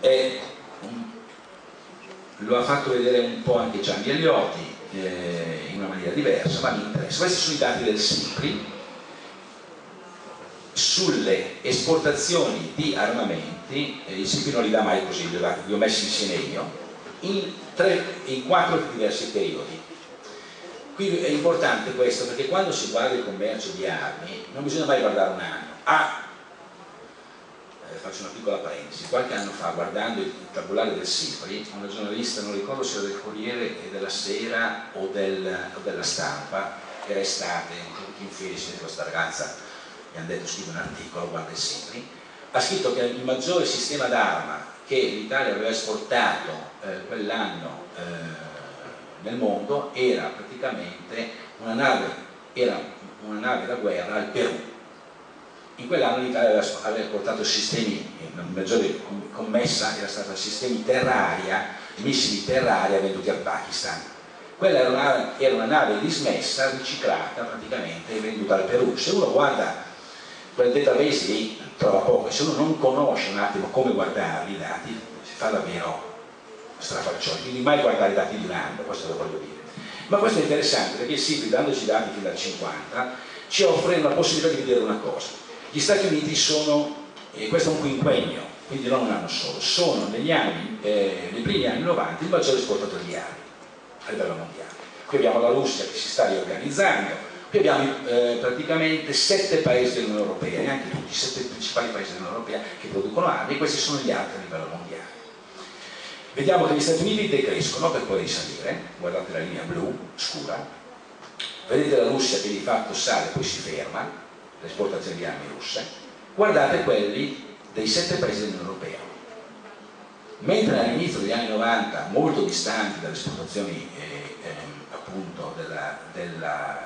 è, lo ha fatto vedere un po' anche Gianni Agliotti eh, in una maniera diversa, ma mi interessa. Questi sono i dati del SIPRI sulle esportazioni di armamenti, eh, il SIPRI non li dà mai così, li ho, messi insieme io, in, tre, in quattro diversi periodi. Qui è importante questo perché quando si guarda il commercio di armi non bisogna mai guardare un anno. Ah, eh, faccio una piccola parentesi, qualche anno fa guardando il tabulare del SIPRI, una giornalista, non ricordo se era del Corriere e della Sera o, del, o della Stampa, era estate, in Felice, questa ragazza mi hanno detto scrive un articolo, guarda il SIPRI, ha scritto che il maggiore sistema d'arma che l'Italia aveva esportato eh, quell'anno eh, nel mondo era praticamente una nave, era una nave da guerra al Perù in quell'anno l'Italia aveva, portato sistemi, la maggiore commessa era stata sistemi terra-aria, missili terra-aria venduti al Pakistan. Quella era una, era una, nave dismessa, riciclata praticamente venduta al Perù. Se uno guarda quel database lì trova poco, se uno non conosce un attimo come guardare i dati si fa davvero strafalcioni, quindi mai guardare i dati di un anno, questo lo voglio dire. Ma questo è interessante perché il SIPRI, dandoci i dati fino al 50, ci offre una possibilità di vedere una cosa gli Stati Uniti sono, e questo è un quinquennio, quindi non un anno solo, sono negli anni, eh, nei primi anni 90 il maggiore esportatore di armi a livello mondiale. Qui abbiamo la Russia che si sta riorganizzando, qui abbiamo eh, praticamente sette paesi dell'Unione Europea, neanche tutti, sette principali paesi dell'Unione Europea che producono armi e questi sono gli altri a livello mondiale. Vediamo che gli Stati Uniti decrescono per poi risalire, guardate la linea blu scura, vedete la Russia che di fatto sale e poi si ferma, le esportazioni di armi russe, guardate quelli dei sette paesi dell'Unione Europea. Mentre all'inizio degli anni 90, molto distanti dalle esportazioni eh, eh, appunto della, della,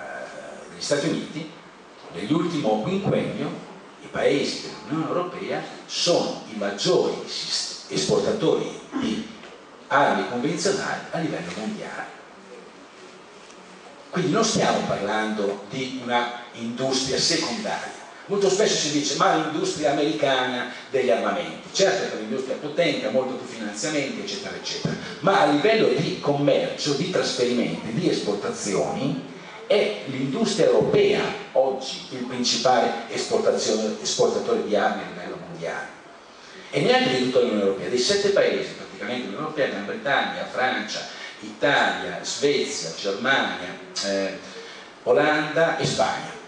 degli Stati Uniti, nell'ultimo quinquennio i paesi dell'Unione Europea sono i maggiori esportatori di armi convenzionali a livello mondiale. Quindi non stiamo parlando di una industria secondaria. Molto spesso si dice ma l'industria americana degli armamenti, certo è un'industria potente, ha molto più finanziamenti, eccetera, eccetera, ma a livello di commercio, di trasferimenti, di esportazioni, è l'industria europea oggi il principale esportatore di armi a livello mondiale. E neanche di tutta l'Unione Europea, dei sette paesi praticamente dell'Unione Europea, Gran Bretagna, Francia, Italia, Svezia, Germania, eh, Olanda e Spagna.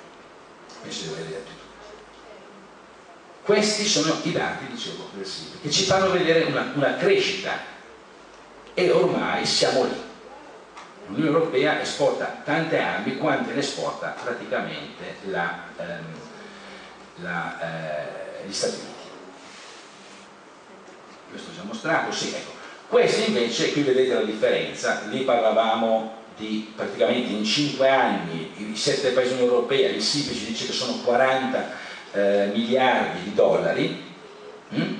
Questi sono i dati, dicevo, del che ci fanno vedere una, una crescita e ormai siamo lì. L'Unione Europea esporta tante armi quante ne esporta praticamente la, ehm, la, eh, gli Stati Uniti. Questo ho già mostrato, sì, ecco. Questi invece, qui vedete la differenza, lì parlavamo di praticamente in 5 anni i 7 paesi europei, il SIPE ci dice che sono 40 eh, miliardi di dollari, hm?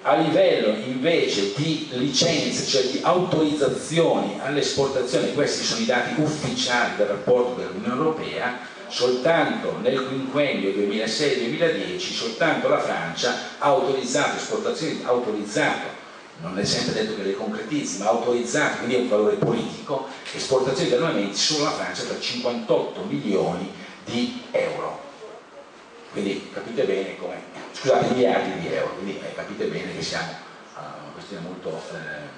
a livello invece di licenze, cioè di autorizzazioni all'esportazione, questi sono i dati ufficiali del rapporto dell'Unione Europea, soltanto nel quinquennio 2006-2010 soltanto la Francia ha autorizzato esportazioni, autorizzato non è sempre detto che le concretizzi, ma autorizzati, quindi è un valore politico, esportazioni di armamenti solo la Francia per 58 milioni di euro. Quindi capite bene come, scusate, miliardi di euro, quindi eh, capite bene che siamo a una questione molto eh,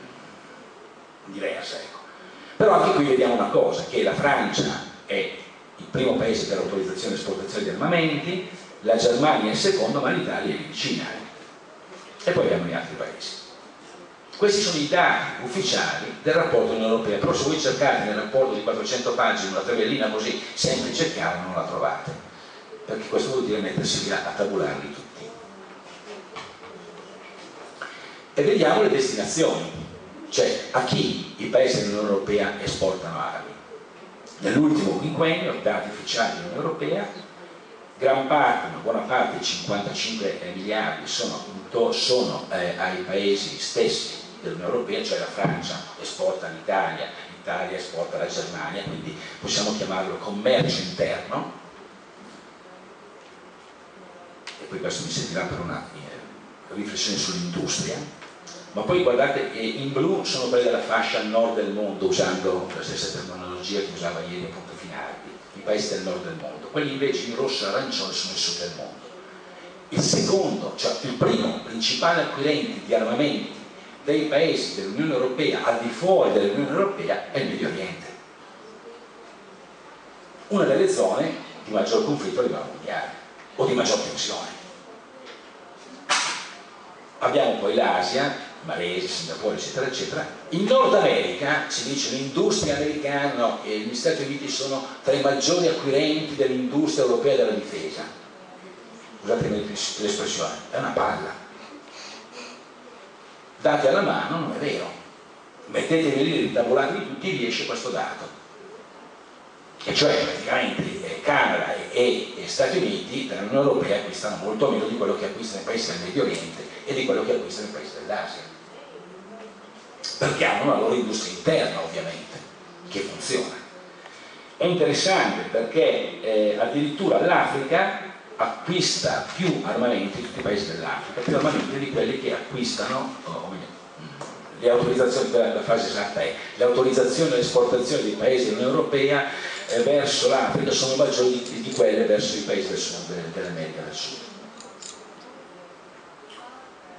diversa. Ecco. Però anche qui vediamo una cosa, che la Francia è il primo paese per autorizzazione e esportazione di armamenti, la Germania è il secondo, ma l'Italia è vicina. E poi abbiamo gli altri paesi. Questi sono i dati ufficiali del rapporto Unione Europea, però se voi cercate nel rapporto di 400 pagine una tabellina così semplice chiara non la trovate, perché questo vuol dire mettersi a tabularli tutti. E vediamo le destinazioni, cioè a chi i paesi dell'Unione Europea esportano armi. Nell'ultimo quinquennio, dati ufficiali dell'Unione Europea, gran parte, una buona parte, 55 miliardi, sono, sono eh, ai paesi stessi dell'Unione Europea, cioè la Francia esporta all'Italia, l'Italia esporta alla Germania, quindi possiamo chiamarlo commercio interno. E poi questo mi servirà per una eh, riflessione sull'industria. ma poi guardate in blu sono quelli della fascia nord del mondo usando la stessa terminologia che usava ieri appunto Finardi i paesi del nord del mondo quelli invece in rosso e arancione sono il sud del mondo il secondo, cioè il primo principale acquirente di armamenti dei paesi dell'Unione Europea al di fuori dell'Unione Europea è il Medio Oriente una delle zone di maggior conflitto a livello mondiale o di maggior tensione abbiamo poi l'Asia Malesia, Singapore, eccetera, eccetera. In Nord America si dice l'industria americana e gli Stati Uniti sono tra i maggiori acquirenti dell'industria europea della difesa. Scusate l'espressione, è una palla. Dati alla mano non è vero. Mettetevi lì, ritavolatevi tutti e vi esce questo dato. E cioè praticamente Canada e, e Stati Uniti dell'Unione Europea acquistano molto meno di quello che acquistano i paesi del Medio Oriente e di quello che acquistano i paesi dell'Asia perché hanno una loro industria interna ovviamente che funziona è interessante perché eh, addirittura l'Africa acquista più armamenti, tutti i paesi dell'Africa, più armamenti di quelli che acquistano, oh, le autorizzazioni, la fase esatta è, le autorizzazioni all'esportazione dei paesi dell'Unione Europea eh, verso l'Africa sono maggiori di, di, quelle verso i paesi del sud, dell'America del Sud.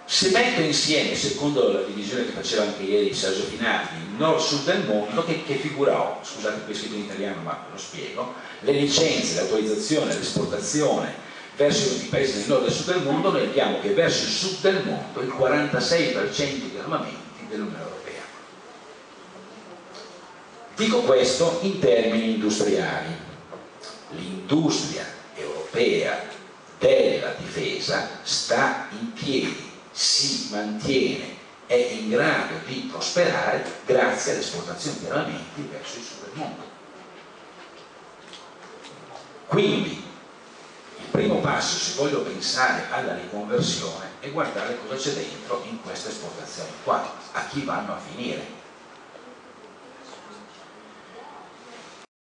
Se metto insieme, secondo la divisione che faceva anche ieri Sergio Finardi, il nord-sud del mondo, che, che figura ho? Scusate qui è scritto in italiano ma lo spiego, le licenze, l'autorizzazione, l'esportazione verso i paesi del nord e sud del mondo, noi abbiamo che verso il sud del mondo il 46% di armamenti dell'Unione Europea. Dico questo in termini industriali. L'industria europea della difesa sta in piedi si mantiene, è in grado di prosperare grazie all'esportazione di armamenti verso il sud del mondo. Quindi il primo passo, se voglio pensare alla riconversione, è guardare cosa c'è dentro in queste esportazioni qua, a chi vanno a finire